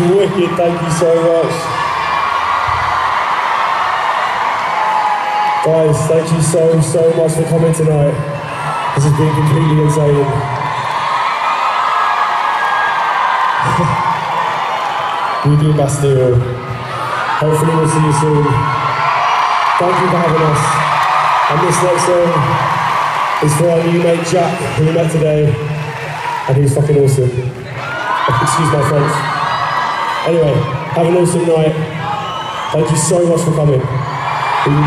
was wicked, thank you so much. Guys, thank you so, so much for coming tonight. This has been completely insane. we do Bastille. Hopefully we'll see you soon. Thank you for having us. And this next song is for our new mate Jack, who we met today, and he's fucking awesome. Excuse my French. Anyway, have an awesome night. Thank you so much for coming. We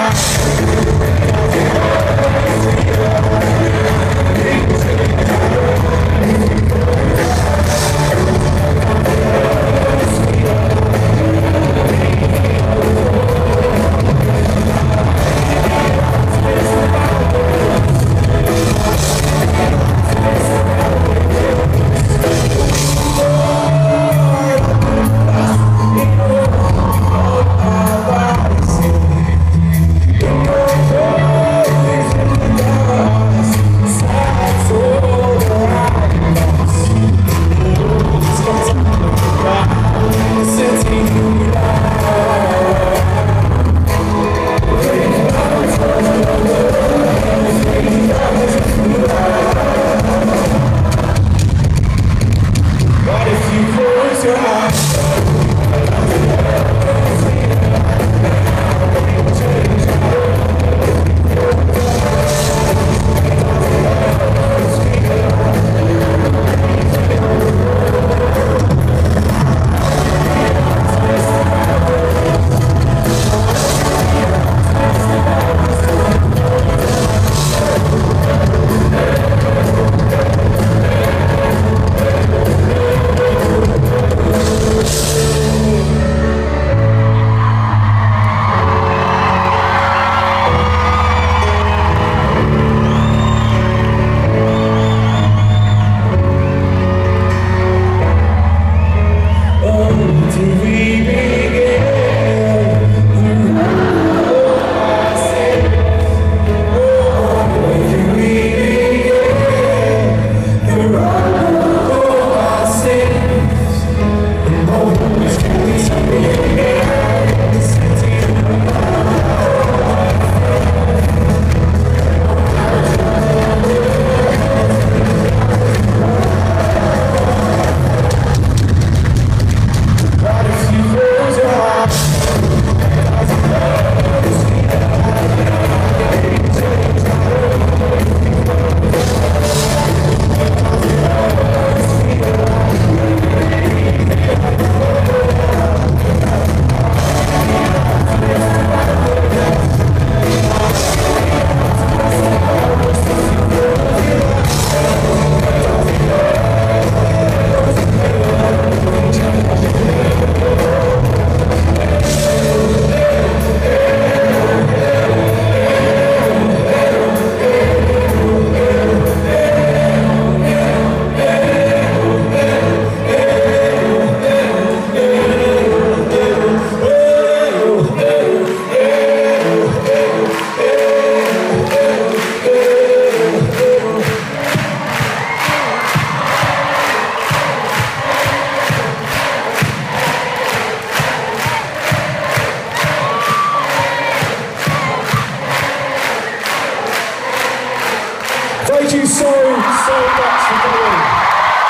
Thank you so, so much for coming.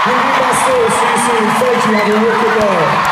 We'll be back soon. See you soon. Thank you. Have a wicked day.